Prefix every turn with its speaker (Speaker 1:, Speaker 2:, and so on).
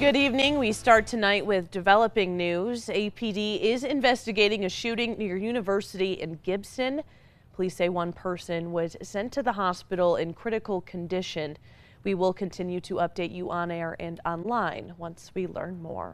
Speaker 1: Good evening. We start tonight with developing news. APD is investigating a shooting near University in Gibson. Police say one person was sent to the hospital in critical condition. We will continue to update you on air and online once we learn more.